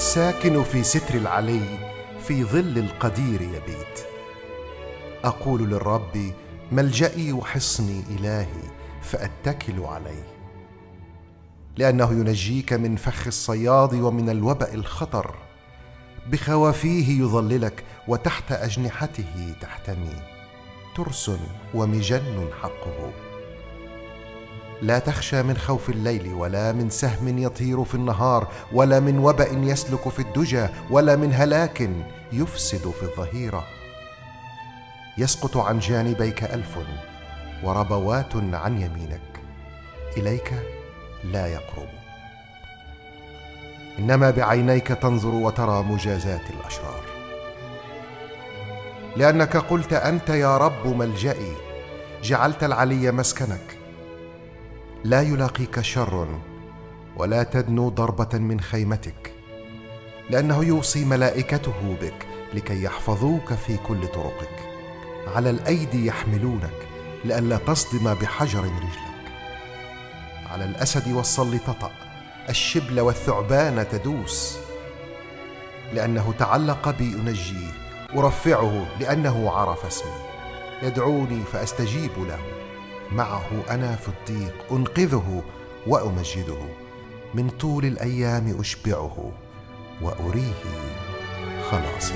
الساكن في ستر العلي في ظل القدير يبيت. أقول للرب ملجئي وحصني إلهي فأتكل عليه. لأنه ينجيك من فخ الصياد ومن الوبأ الخطر. بخوافيه يظللك وتحت أجنحته تحتمي. ترس ومجن حقه. لا تخشى من خوف الليل ولا من سهم يطير في النهار ولا من وبأ يسلك في الدجى ولا من هلاك يفسد في الظهيرة. يسقط عن جانبيك ألف وربوات عن يمينك. إليك لا يقرب. إنما بعينيك تنظر وترى مجازات الأشرار. لأنك قلت أنت يا رب ملجئي جعلت العلي مسكنك. لا يلاقيك شر ولا تدنو ضربة من خيمتك لأنه يوصي ملائكته بك لكي يحفظوك في كل طرقك. على الأيدي يحملونك لئلا تصدم بحجر رجلك. على الأسد والصل تطأ الشبل والثعبان تدوس لأنه تعلق بي أنجيه أرفعه لأنه عرف اسمي. يدعوني فأستجيب له. معه أنا في الضيق أنقذه وأمجده. من طول الأيام أشبعه وأريه خلاصي